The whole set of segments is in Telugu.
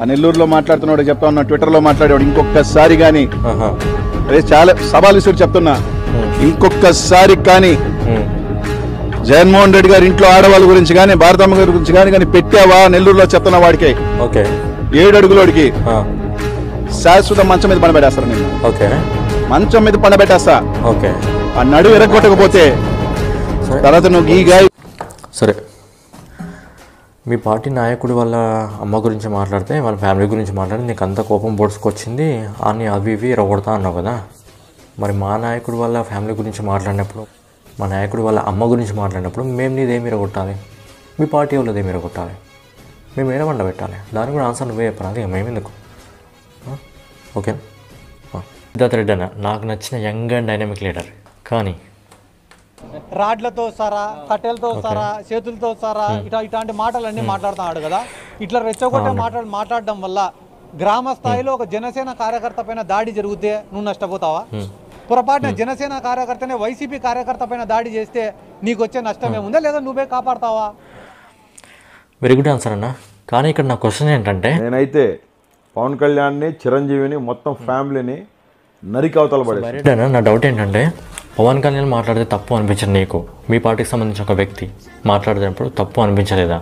ఆ నెల్లూరులో మాట్లాడుతున్నాడు చెప్తా ఉన్నా ట్విట్టర్లో మాట్లాడేవాడు ఇంకొకసారి కానీ. అదే చాలా సవాల్ విసురు చెప్తున్నా. ఇంకొకసారి కానీ. జగన్మోహన్ రెడ్డి గారి ఇంట్లో ఆడవాళ్ళ గురించి కానీ భారతమ్మ గారి గురించి కానీ కానీ పెట్టావా? నెల్లూరులో చెప్తున్నా వాడికి. ఓకే. ఏడు అడుగులోడికి. శాశ్వత మంచం మీద పండబెట్టేస్తారు నేను ఓకే. మంచం మీద పండబెట్టేస్తా. ఓకే. ఆ నడువు ఎరగొట్టకపోతే తర్వాత నువ్వు ఈ గాయ. సరే. మీ పార్టీ నాయకుడి వాళ్ళ అమ్మ గురించి మాట్లాడితే వాళ్ళ ఫ్యామిలీ గురించి మాట్లాడి నీకు అంత కోపం పొడుచుకొచ్చింది అని అవి ఇవి రగొడతా అన్నావు కదా. మరి మా నాయకుడి వాళ్ళ ఫ్యామిలీ గురించి మాట్లాడినప్పుడు మా నాయకుడి వాళ్ళ అమ్మ గురించి మాట్లాడినప్పుడు మేము నీదేమి రగొట్టాలి మీ పార్టీ వాళ్ళది ఏమి రగొట్టాలి మేము ఏడమండ పెట్టాలి? దానికి కూడా ఆన్సర్ నువ్వే చెప్పాలి అది మేమెందుకు? ఓకే సిద్ధార్థ రెడ్డి అన్న నాకు నచ్చిన యంగ్ అండ్ డైనమిక్ లీడర్. కానీ రాడ్లతో సరా కట్టెలతో సరా చేతులతో సరా ఇట ఇట్లాంటి మాటలన్నీ మాట్లాడుతున్నాడు కదా. ఇట్లా రెచ్చగొట్టే మాటలు మాట్లాడడం వల్ల గ్రామ స్థాయిలో ఒక జనసేన కార్యకర్త పైన దాడి జరిగితే నువ్వు నష్టపోతావా? పొరపాటున జనసేన కార్యకర్తనే వైసీపీ కార్యకర్త పైన దాడి చేస్తే నీకు వచ్చే నష్టం ఏముందా? లేదా నువ్వే కాపాడతావా? వెరీ గుడ్ ఆన్సర్ అన్న. కానీ ఇక్కడ నా క్వశ్చన్ ఏంటంటే నేనైతే పవన్ కళ్యాణ్ని చిరంజీవిని మొత్తం ఫ్యామిలీని నరికి అవతల అన్న నా డౌట్ ఏంటంటే పవన్ కళ్యాణ్ మాట్లాడితే తప్పు అనిపించదు నీకు. మీ పార్టీకి సంబంధించిన ఒక వ్యక్తి మాట్లాడేటప్పుడు తప్పు అనిపించలేదా?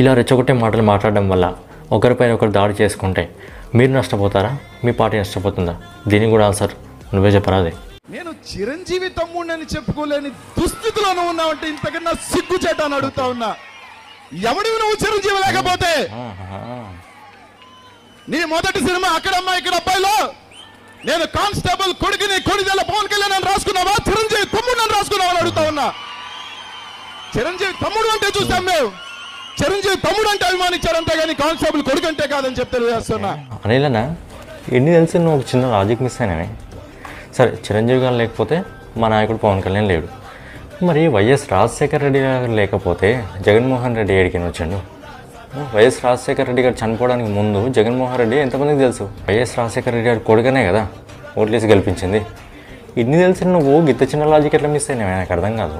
ఇలా రెచ్చగొట్టే మాటలు మాట్లాడడం వల్ల ఒకరిపైన ఒకరు దాడి చేసుకుంటే మీరు నష్టపోతారా? మీ పార్టీ నష్టపోతుందా? దీనికి కూడా ఆన్సర్ నువ్వే చెప్పరా అదే నేను చిరంజీవి తమ్ముడని చెప్పుకోలేని దుస్థితిలోనూ ఉన్నావంటే ఇంతకన్నా అని అడుగుతా ఉన్నా. ఎవడివి నువ్వు చిరంజీవి లేకపోతే? నీ మొదటి సినిమా అక్కడమ్మా ఇక్కడ అబ్బాయిలో నేను కానిస్టేబుల్ కొడుకుని కొడిదల పవన్ కళ్యాణ్ అని రాసుకున్నావా? చిరంజీవి తమ్ముడు అని రాసుకున్నావా అని అడుగుతా ఉన్నా. చిరంజీవి తమ్ముడు అంటే చూసాం మేము. చిరంజీవి తమ్ముడు అంటే అభిమానించారంటే కానీ కానిస్టేబుల్ కొడుకు అంటే కాదని చెప్తే తెలియజేస్తున్నా. అనిలనా ఎన్ని తెలిసి నువ్వు? ఒక చిన్న లాజిక్ మిస్ అయినా సరే చిరంజీవి గారు లేకపోతే మా నాయకుడు పవన్ కళ్యాణ్ లేడు. మరి వైఎస్ రాజశేఖర రెడ్డి గారు లేకపోతే జగన్మోహన్ రెడ్డి ఏడికి వచ్చాడు? వైఎస్ రాజశేఖర రెడ్డి గారు చనిపోవడానికి ముందు జగన్మోహన్ రెడ్డి ఎంతమందికి తెలుసు? వైఎస్ రాజశేఖర రెడ్డి గారు కొడుకనే కదా ఓట్లేసి గెలిపించింది. ఇన్ని తెలిసిన నువ్వు గిత్త చిన్న లాజిక్ ఎట్లా మిస్ అయినా నాకు అర్థం కాదు.